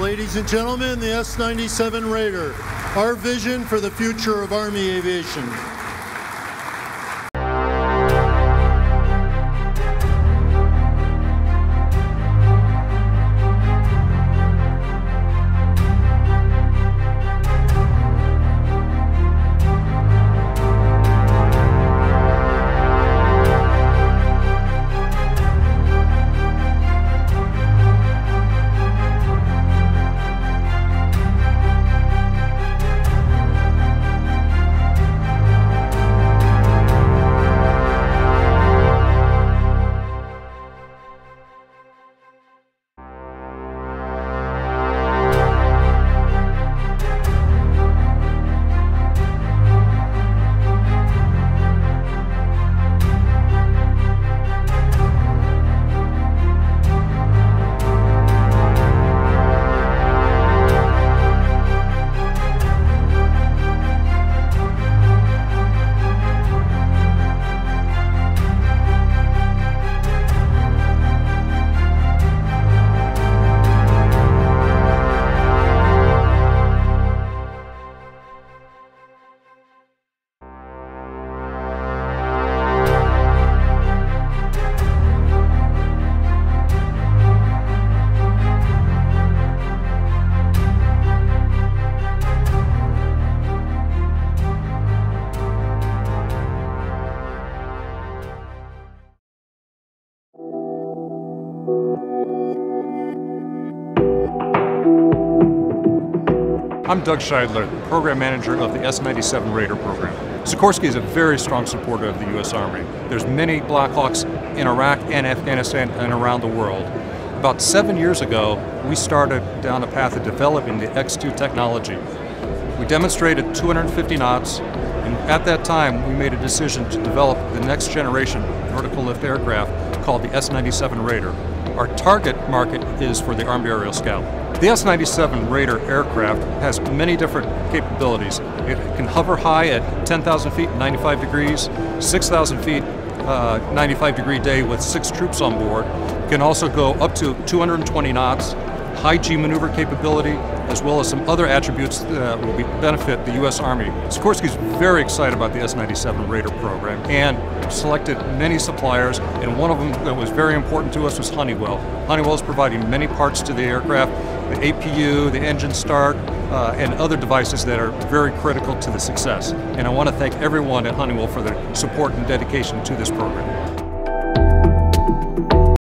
Ladies and gentlemen, the S-97 Raider, our vision for the future of Army aviation. I'm Doug Shidler, Program Manager of the S-97 Raider program. Sikorsky is a very strong supporter of the U.S. Army. There's many Blackhawks in Iraq and Afghanistan and around the world. About seven years ago, we started down a path of developing the X2 technology. We demonstrated 250 knots, and at that time, we made a decision to develop the next generation vertical lift aircraft called the S-97 Raider. Our target market is for the Armed Aerial Scout. The S-97 Raider aircraft has many different capabilities. It can hover high at 10,000 feet, 95 degrees, 6,000 feet, uh, 95 degree day with six troops on board. Can also go up to 220 knots, high G maneuver capability, as well as some other attributes that will benefit the U.S. Army. Sikorsky is very excited about the S-97 Raider program and selected many suppliers, and one of them that was very important to us was Honeywell. Honeywell is providing many parts to the aircraft, the APU, the engine start, uh, and other devices that are very critical to the success. And I want to thank everyone at Honeywell for their support and dedication to this program.